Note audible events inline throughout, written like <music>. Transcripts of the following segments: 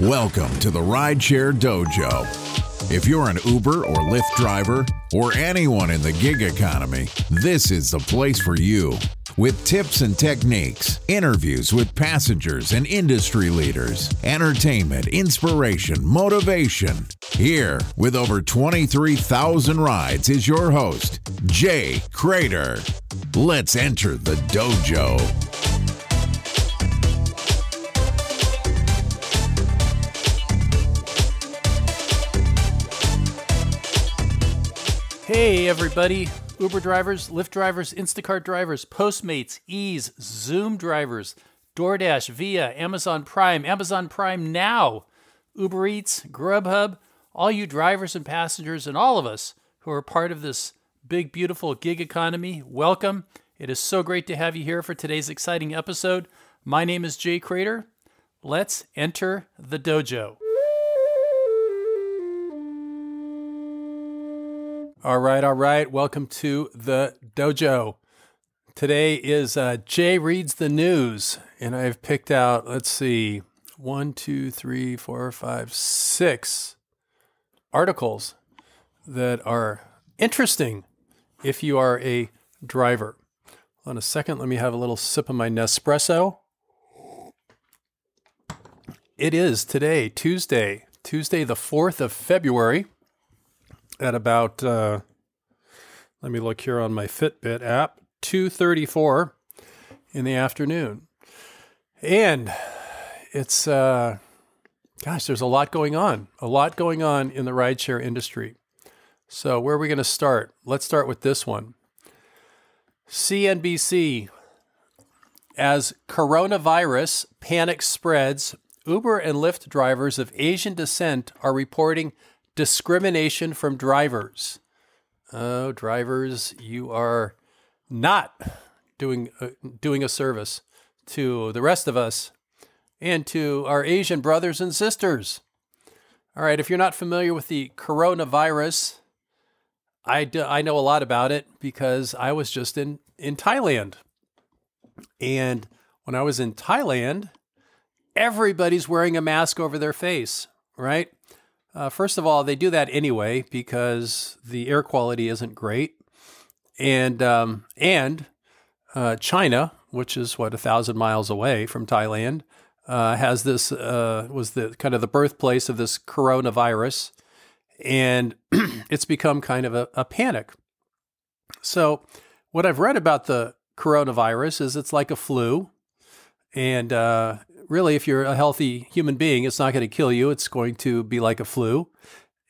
Welcome to the Rideshare Dojo. If you're an Uber or Lyft driver, or anyone in the gig economy, this is the place for you. With tips and techniques, interviews with passengers and industry leaders, entertainment, inspiration, motivation. Here, with over 23,000 rides, is your host, Jay Cradeur. Let's enter the dojo. Hey, everybody. Uber drivers, Lyft drivers, Instacart drivers, Postmates, Ease, Zoom drivers, DoorDash, Via, Amazon Prime, Amazon Prime Now, Uber Eats, Grubhub, all you drivers and passengers, and all of us who are part of this big, beautiful gig economy, welcome. It is so great to have you here for today's exciting episode. My name is Jay Cradeur. Let's enter the dojo. All right, all right. Welcome to the dojo. Today is uh, Jay Reads the News, and I've picked out, let's see, one, two, three, four, five, six articles that are interesting if you are a driver. On a second, let me have a little sip of my Nespresso. It is today, Tuesday, Tuesday, the 4th of February at about uh, let me look here on my Fitbit app 2:34 in the afternoon. And it's uh, gosh, there's a lot going on. A lot going on in the rideshare industry. So, where are we going to start? Let's start with this one. CNBC as coronavirus panic spreads, Uber and Lyft drivers of Asian descent are reporting discrimination from drivers. Oh, drivers, you are not doing uh, doing a service to the rest of us and to our Asian brothers and sisters. All right, if you're not familiar with the coronavirus, I, do, I know a lot about it because I was just in, in Thailand. And when I was in Thailand, everybody's wearing a mask over their face, right? Uh, first of all, they do that anyway because the air quality isn't great, and um, and uh, China, which is what a thousand miles away from Thailand, uh, has this uh, was the kind of the birthplace of this coronavirus, and <clears throat> it's become kind of a, a panic. So, what I've read about the coronavirus is it's like a flu, and uh, really, if you're a healthy human being, it's not going to kill you. It's going to be like a flu.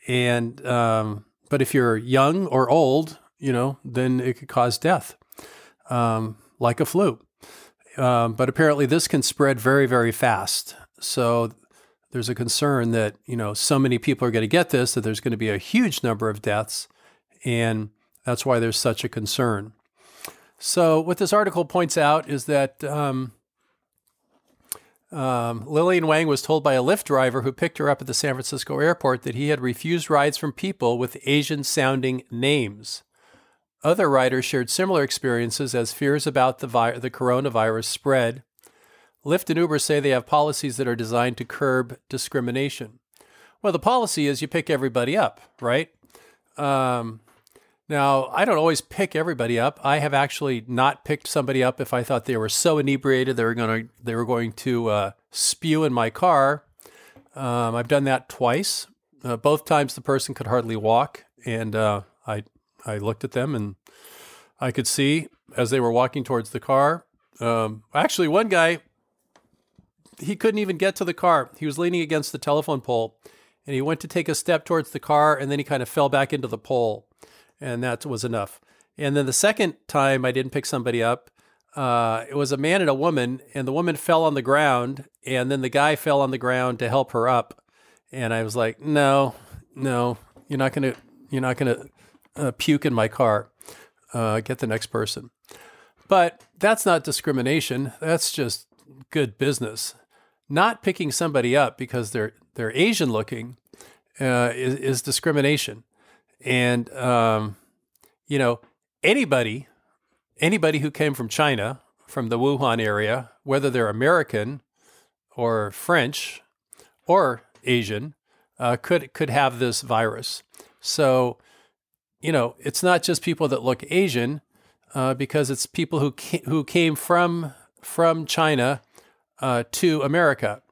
And, um, but if you're young or old, you know, then it could cause death, um, like a flu. Um, but apparently, this can spread very, very fast. So there's a concern that, you know, so many people are going to get this that there's going to be a huge number of deaths. And that's why there's such a concern. So, what this article points out is that um, um, Lillian Wang was told by a Lyft driver who picked her up at the San Francisco airport that he had refused rides from people with Asian sounding names. Other riders shared similar experiences as fears about the, vi- the coronavirus spread. Lyft and Uber say they have policies that are designed to curb discrimination. Well, the policy is you pick everybody up, right? Um, now, I don't always pick everybody up. I have actually not picked somebody up if I thought they were so inebriated they were going to they were going to uh, spew in my car. Um, I've done that twice. Uh, both times the person could hardly walk, and uh, I I looked at them and I could see as they were walking towards the car. Um, actually, one guy he couldn't even get to the car. He was leaning against the telephone pole, and he went to take a step towards the car, and then he kind of fell back into the pole and that was enough. And then the second time I didn't pick somebody up, uh, it was a man and a woman, and the woman fell on the ground, and then the guy fell on the ground to help her up. And I was like, no, no, you're not gonna, you're not gonna uh, puke in my car. Uh, get the next person. But that's not discrimination. That's just good business. Not picking somebody up because they're they're Asian looking uh, is, is discrimination. And, um, you know, anybody, anybody who came from China, from the Wuhan area, whether they're American or French or Asian uh, could could have this virus. So, you know, it's not just people that look Asian, uh, because it's people who ca- who came from from China uh, to America,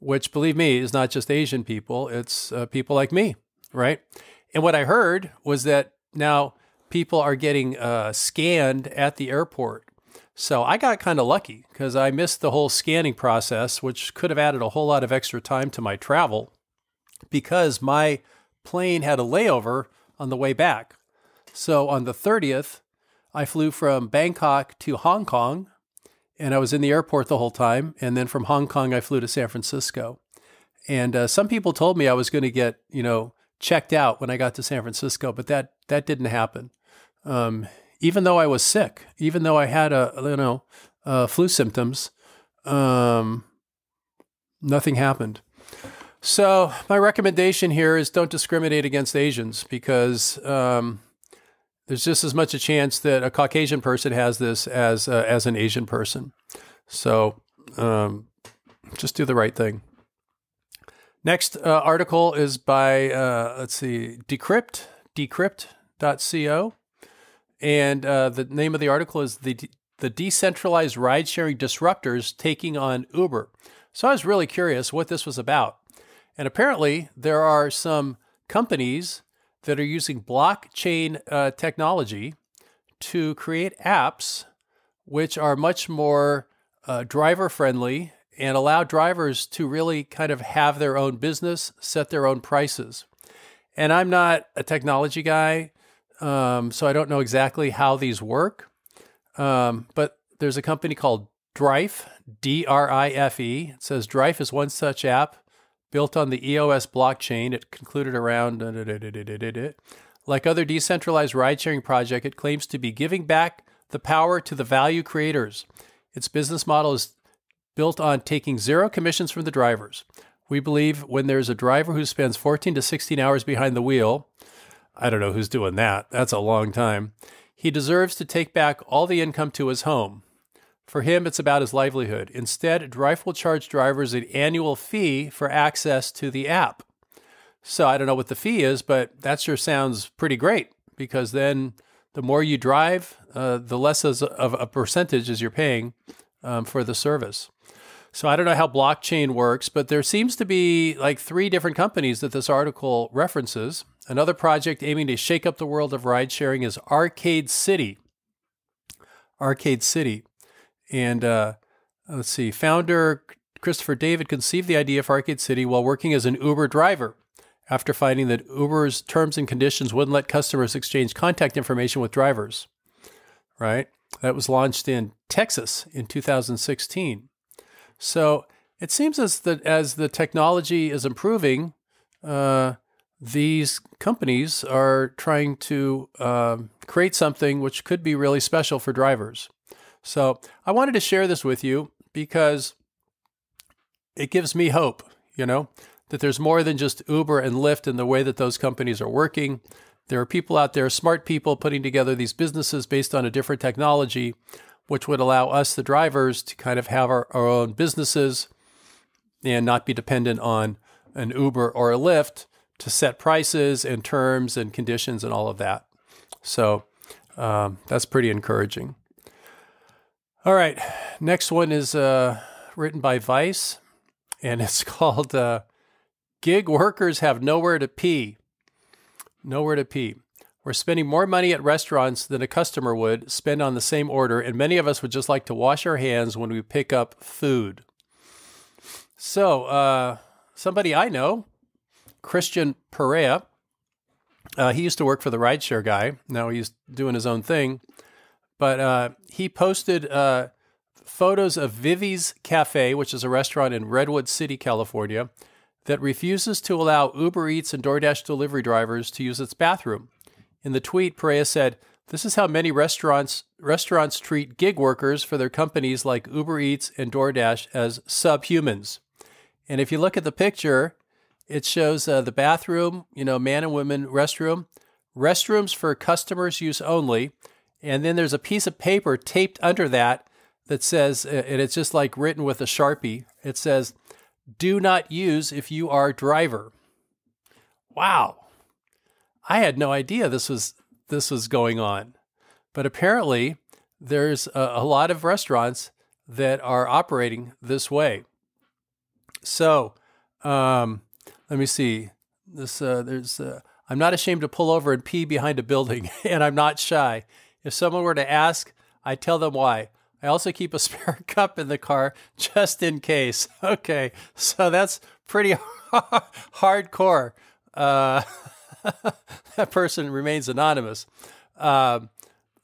which, believe me, is not just Asian people. It's uh, people like me, right? And what I heard was that now people are getting uh, scanned at the airport. So I got kind of lucky because I missed the whole scanning process, which could have added a whole lot of extra time to my travel because my plane had a layover on the way back. So on the 30th, I flew from Bangkok to Hong Kong and I was in the airport the whole time. And then from Hong Kong, I flew to San Francisco. And uh, some people told me I was going to get, you know, checked out when I got to San Francisco, but that that didn't happen. Um, even though I was sick, even though I had a you know uh, flu symptoms, um, nothing happened. So my recommendation here is don't discriminate against Asians because um, there's just as much a chance that a Caucasian person has this as uh, as an Asian person. So um, just do the right thing. Next uh, article is by uh, let's see, Decrypt Decrypt.co, and uh, the name of the article is the the decentralized ride sharing disruptors taking on Uber. So I was really curious what this was about, and apparently there are some companies that are using blockchain uh, technology to create apps which are much more uh, driver friendly and allow drivers to really kind of have their own business, set their own prices. And I'm not a technology guy, um, so I don't know exactly how these work. Um, but there's a company called Drife, D R I F E. It says Drife is one such app built on the EOS blockchain. It concluded around, like other decentralized ride sharing project, it claims to be giving back the power to the value creators. Its business model is built on taking zero commissions from the drivers. We believe when there's a driver who spends 14 to 16 hours behind the wheel, I don't know who's doing that, that's a long time, he deserves to take back all the income to his home. For him, it's about his livelihood. Instead, Drife will charge drivers an annual fee for access to the app. So I don't know what the fee is, but that sure sounds pretty great because then the more you drive, uh, the less of a percentage is you're paying um, for the service. So I don't know how blockchain works, but there seems to be like three different companies that this article references. Another project aiming to shake up the world of ride sharing is Arcade City. Arcade City. And uh, let's see, founder Christopher David conceived the idea for Arcade City while working as an Uber driver. After finding that Uber's terms and conditions wouldn't let customers exchange contact information with drivers, right? That was launched in Texas in 2016. So it seems as that as the technology is improving, uh, these companies are trying to uh, create something which could be really special for drivers. So I wanted to share this with you because it gives me hope, you know, that there's more than just Uber and Lyft in the way that those companies are working. There are people out there, smart people, putting together these businesses based on a different technology, which would allow us, the drivers, to kind of have our, our own businesses and not be dependent on an Uber or a Lyft to set prices and terms and conditions and all of that. So um, that's pretty encouraging. All right. Next one is uh, written by Vice, and <laughs> it's called uh, Gig Workers Have Nowhere to Pee. Nowhere to pee. We're spending more money at restaurants than a customer would spend on the same order, and many of us would just like to wash our hands when we pick up food. So, uh, somebody I know, Christian Perea, uh, he used to work for the rideshare guy. Now he's doing his own thing. But uh, he posted uh, photos of Vivi's Cafe, which is a restaurant in Redwood City, California, that refuses to allow Uber Eats and DoorDash delivery drivers to use its bathroom. In the tweet, Perea said, "This is how many restaurants restaurants treat gig workers for their companies like Uber Eats and DoorDash as subhumans." And if you look at the picture, it shows uh, the bathroom, you know, man and woman restroom, restrooms for customers' use only, and then there's a piece of paper taped under that that says, and it's just like written with a Sharpie. It says, do not use if you are a driver. Wow. I had no idea this was this was going on. But apparently there's a, a lot of restaurants that are operating this way. So, um, let me see. This uh, there's uh, I'm not ashamed to pull over and pee behind a building, <laughs> and I'm not shy. If someone were to ask, I tell them why. I also keep a <laughs> spare cup in the car just in case. <laughs> Okay, so that's pretty <laughs> hardcore. Uh, that person remains anonymous. Uh,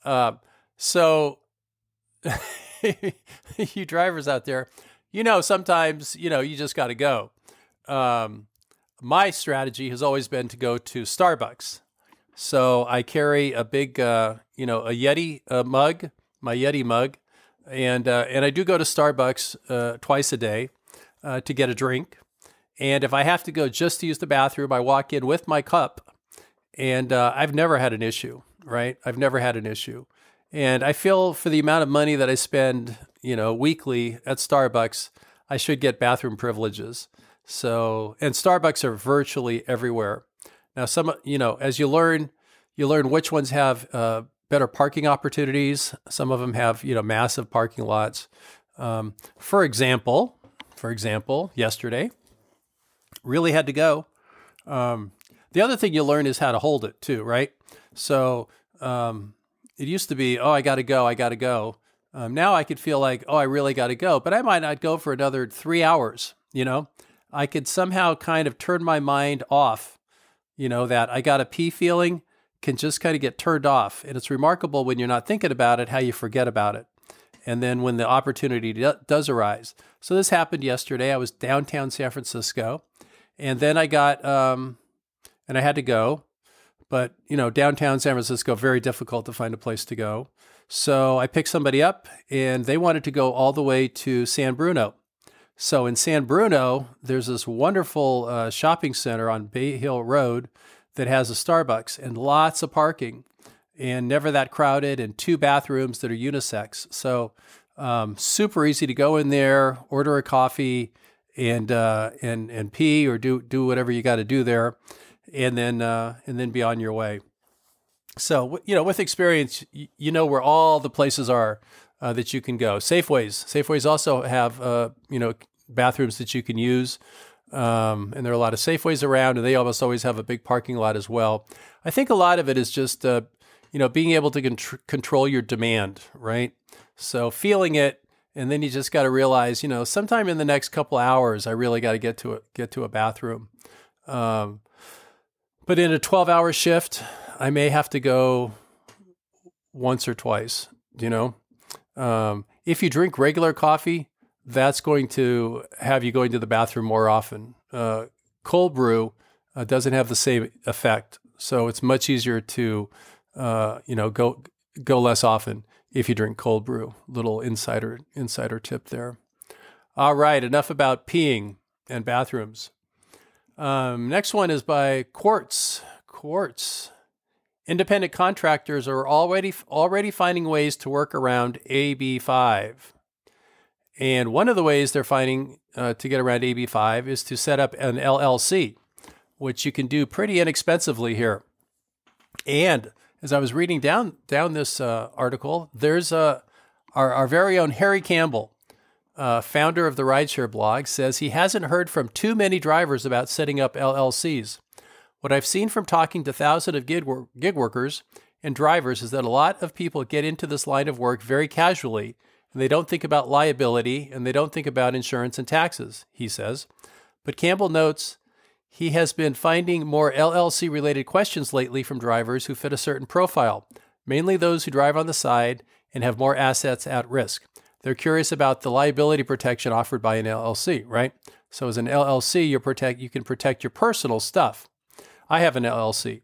uh, so, you drivers out there, you know, sometimes you know you just got to go. Um, my strategy has always been to go to Starbucks. So I carry a big, uh, you know, a Yeti uh, mug, my Yeti mug, and uh, and I do go to Starbucks uh, twice a day uh, to get a drink. And if I have to go just to use the bathroom, I walk in with my cup, and uh, I've never had an issue. Right? I've never had an issue, and I feel for the amount of money that I spend, you know, weekly at Starbucks, I should get bathroom privileges. So, and Starbucks are virtually everywhere. Now, some, you know, as you learn, you learn which ones have uh, better parking opportunities. Some of them have, you know, massive parking lots. Um, for example, for example, yesterday, really had to go. Um, the other thing you learn is how to hold it too, right? So um, it used to be, oh, I got to go, I got to go. Um, now I could feel like, oh, I really got to go, but I might not go for another three hours. You know, I could somehow kind of turn my mind off. You know that I got a pee feeling can just kind of get turned off, and it's remarkable when you're not thinking about it how you forget about it and then when the opportunity does arise. So this happened yesterday. I was downtown San Francisco, and then I got um, and I had to go, but you know downtown San Francisco very difficult to find a place to go. So I picked somebody up, and they wanted to go all the way to San Bruno. So in San Bruno, there's this wonderful uh, shopping center on Bay Hill Road that has a Starbucks and lots of parking and never that crowded, and two bathrooms that are unisex. So um, super easy to go in there, order a coffee, and uh, and and pee or do do whatever you got to do there, and then uh, and then be on your way. So you know, with experience, you, know where all the places are uh, that you can go. Safeways, Safeways also have uh, you know bathrooms that you can use. Um, and there are a lot of Safeways around, and they almost always have a big parking lot as well. I think a lot of it is just uh, you know, being able to con- control your demand, right? So feeling it, and then you just got to realize, you know, sometime in the next couple hours, I really got to get to a, get to a bathroom. Um, but in a 12 hour shift, I may have to go once or twice, you know. Um, if you drink regular coffee, that's going to have you going to the bathroom more often. Uh, cold brew uh, doesn't have the same effect. So it's much easier to uh, you know, go go less often if you drink cold brew. Little insider insider tip there. All right, enough about peeing and bathrooms. Um, next one is by Quartz. Quartz. Independent contractors are already already finding ways to work around AB5. And one of the ways they're finding uh, to get around AB5 is to set up an LLC, which you can do pretty inexpensively here. And as I was reading down down this uh, article, there's a our, our very own Harry Campbell, uh, founder of the Rideshare blog, says he hasn't heard from too many drivers about setting up LLCs. What I've seen from talking to thousands of gig, wor- gig workers and drivers is that a lot of people get into this line of work very casually, and they don't think about liability and they don't think about insurance and taxes. He says, but Campbell notes he has been finding more LLC related questions lately from drivers who fit a certain profile, mainly those who drive on the side and have more assets at risk. They're curious about the liability protection offered by an LLC, right? So as an LLC, you protect you can protect your personal stuff. I have an LLC,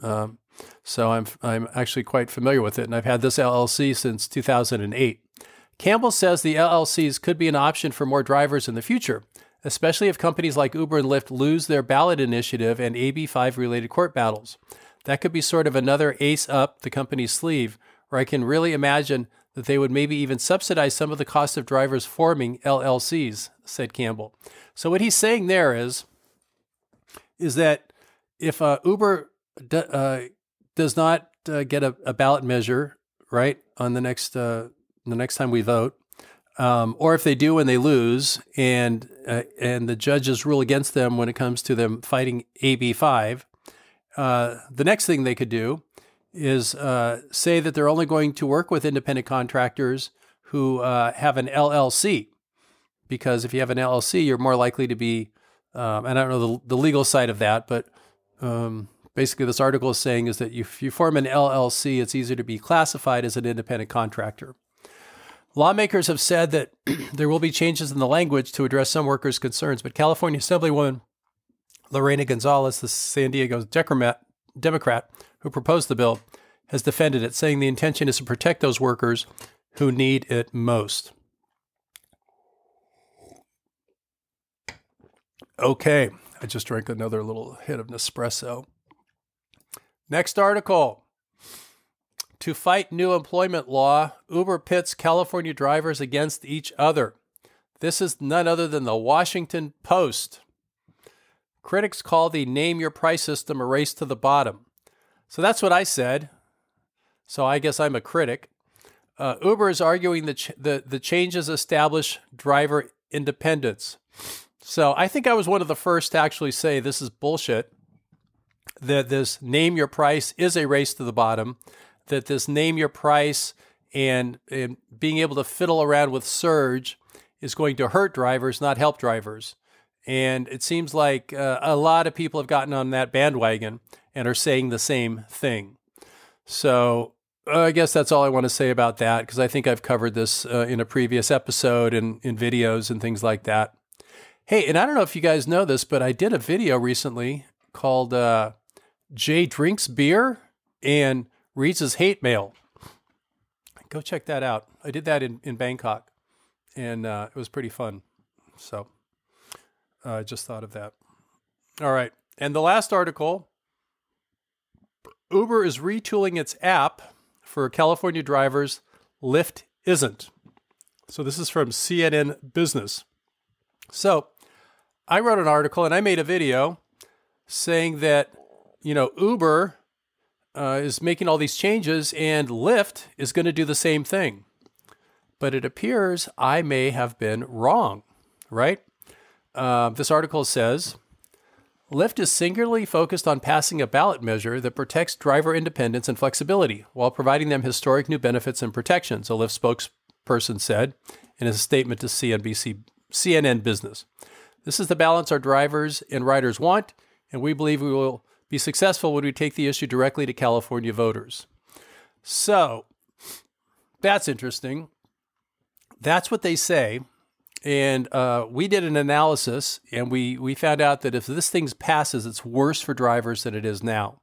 um, so I'm I'm actually quite familiar with it, and I've had this LLC since 2008. Campbell says the LLCs could be an option for more drivers in the future, especially if companies like Uber and Lyft lose their ballot initiative and AB5 related court battles. That could be sort of another ace up the company's sleeve, where I can really imagine that they would maybe even subsidize some of the cost of drivers forming LLCs, said Campbell. So what he's saying there is, is that if uh, Uber uh, does not uh, get a, a, ballot measure right on the next uh, the next time we vote, um, or if they do and they lose, and uh, and the judges rule against them when it comes to them fighting AB five, uh, the next thing they could do is uh, say that they're only going to work with independent contractors who uh, have an LLC, because if you have an LLC, you're more likely to be. Um, and I don't know the, the, legal side of that, but um, basically, this article is saying is that if you form an LLC, it's easier to be classified as an independent contractor. Lawmakers have said that <clears throat> there will be changes in the language to address some workers' concerns, but California Assemblywoman Lorena Gonzalez, the San Diego Democrat who proposed the bill, has defended it, saying the intention is to protect those workers who need it most. Okay, I just drank another little hit of Nespresso. Next article. To fight new employment law, Uber pits California drivers against each other. This is none other than the Washington Post. Critics call the name your price system a race to the bottom. So that's what I said. So I guess I'm a critic. Uh, Uber is arguing that ch- the, the changes establish driver independence. So I think I was one of the first to actually say this is bullshit. That this name your price is a race to the bottom that this name your price and, and being able to fiddle around with surge is going to hurt drivers, not help drivers. And it seems like uh, a lot of people have gotten on that bandwagon and are saying the same thing. So uh, I guess that's all I want to say about that because I think I've covered this uh, in a previous episode and in videos and things like that. Hey, and I don't know if you guys know this, but I did a video recently called uh, Jay Drinks Beer. And reads his hate mail. Go check that out. I did that in, in Bangkok, and uh, it was pretty fun. So uh, I just thought of that. All right. And the last article Uber is retooling its app for California drivers. Lyft isn't. So this is from CNN Business. So I wrote an article and I made a video saying that, you know, Uber uh, is making all these changes, and Lyft is going to do the same thing. But it appears I may have been wrong, right? Uh, this article says Lyft is singularly focused on passing a ballot measure that protects driver independence and flexibility while providing them historic new benefits and protections, a Lyft spokesperson said in a statement to CNBC, CNN Business. This is the balance our drivers and riders want, and we believe we will be successful when we take the issue directly to California voters. So that's interesting. That's what they say. And uh, we did an analysis and we, we found out that if this thing passes, it's worse for drivers than it is now.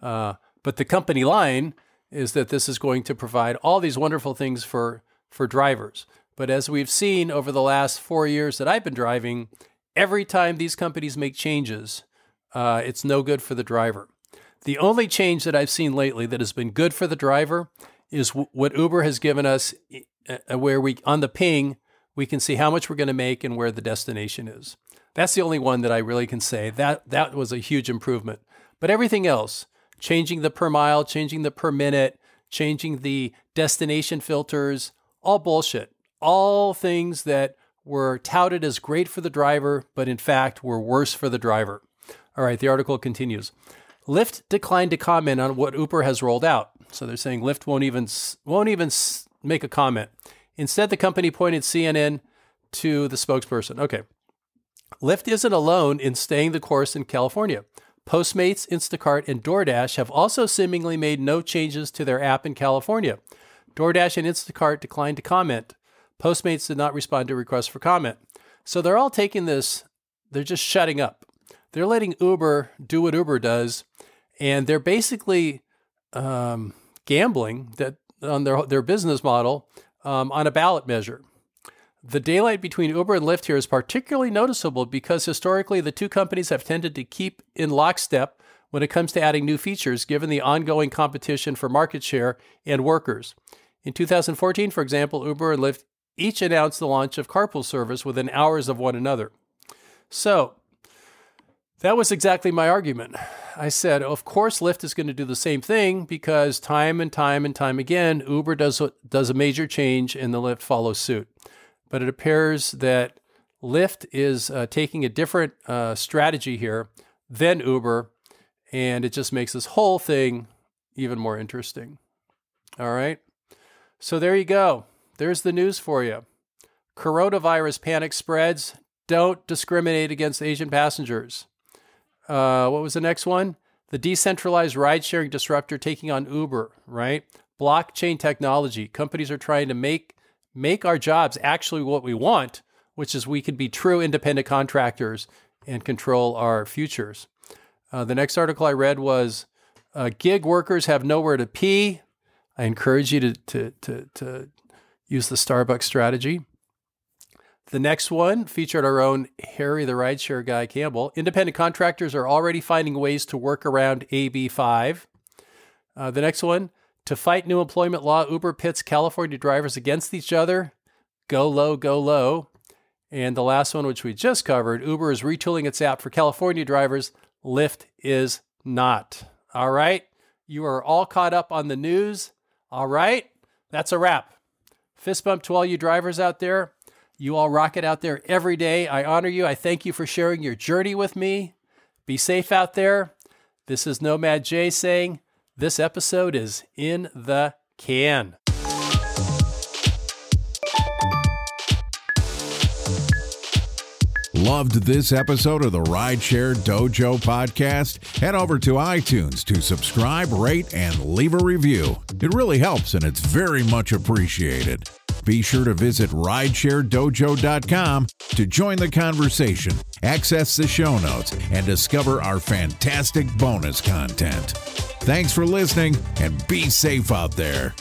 Uh, but the company line is that this is going to provide all these wonderful things for, for drivers. But as we've seen over the last four years that I've been driving, every time these companies make changes, uh, it's no good for the driver. The only change that I've seen lately that has been good for the driver is what Uber has given us, uh, where we on the ping we can see how much we're going to make and where the destination is. That's the only one that I really can say that that was a huge improvement. But everything else, changing the per mile, changing the per minute, changing the destination filters, all bullshit. All things that were touted as great for the driver, but in fact were worse for the driver. All right, the article continues. Lyft declined to comment on what Uber has rolled out. So they're saying Lyft won't even won't even make a comment. Instead, the company pointed CNN to the spokesperson. Okay. Lyft isn't alone in staying the course in California. Postmates, Instacart, and DoorDash have also seemingly made no changes to their app in California. DoorDash and Instacart declined to comment. Postmates did not respond to requests for comment. So they're all taking this, they're just shutting up they're letting Uber do what Uber does, and they're basically um, gambling that on their their business model um, on a ballot measure. The daylight between Uber and Lyft here is particularly noticeable because historically the two companies have tended to keep in lockstep when it comes to adding new features, given the ongoing competition for market share and workers. In 2014, for example, Uber and Lyft each announced the launch of carpool service within hours of one another. So, that was exactly my argument. I said, of course, Lyft is going to do the same thing because time and time and time again, Uber does, does a major change and the Lyft follows suit. But it appears that Lyft is uh, taking a different uh, strategy here than Uber, and it just makes this whole thing even more interesting. All right. So there you go. There's the news for you. Coronavirus panic spreads. Don't discriminate against Asian passengers. Uh, what was the next one? The decentralized ride sharing disruptor taking on Uber, right? Blockchain technology. Companies are trying to make make our jobs actually what we want, which is we can be true independent contractors and control our futures. Uh, the next article I read was uh, gig workers have nowhere to pee. I encourage you to, to, to, to use the Starbucks strategy. The next one featured our own Harry the rideshare guy Campbell. Independent contractors are already finding ways to work around AB5. Uh, the next one to fight new employment law, Uber pits California drivers against each other. Go low, go low. And the last one, which we just covered, Uber is retooling its app for California drivers. Lyft is not. All right. You are all caught up on the news. All right. That's a wrap. Fist bump to all you drivers out there. You all rock it out there every day. I honor you. I thank you for sharing your journey with me. Be safe out there. This is Nomad Jay saying this episode is in the can. Loved this episode of the Rideshare Dojo podcast? Head over to iTunes to subscribe, rate, and leave a review. It really helps and it's very much appreciated. Be sure to visit ridesharedojo.com to join the conversation, access the show notes, and discover our fantastic bonus content. Thanks for listening and be safe out there.